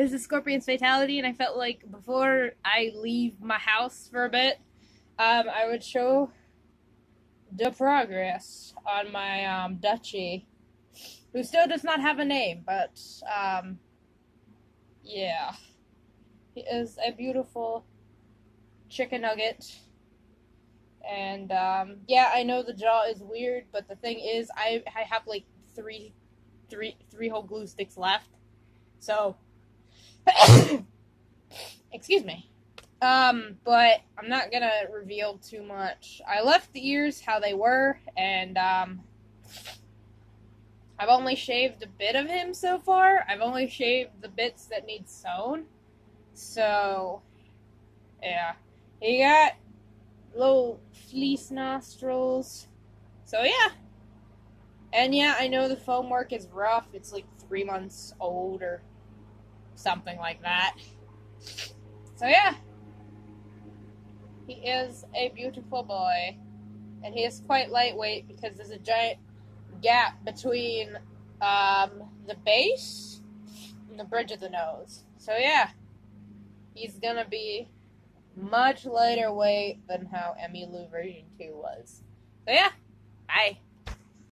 is the Scorpion's Fatality, and I felt like before I leave my house for a bit, um, I would show the progress on my um, Dutchie, who still does not have a name, but um, yeah, he is a beautiful chicken nugget. And um, yeah, I know the jaw is weird, but the thing is, I I have like three, three, three whole glue sticks left, so excuse me. Um, but I'm not gonna reveal too much. I left the ears how they were, and um, I've only shaved a bit of him so far. I've only shaved the bits that need sewn. So, yeah, he got little fleece nostrils. So yeah, and yeah, I know the foam work is rough. It's like three months old or something like that. So yeah. He is a beautiful boy. And he is quite lightweight because there's a giant gap between um, the base and the bridge of the nose. So yeah. He's gonna be much lighter weight than how Emmylou version 2 was. So yeah. Bye.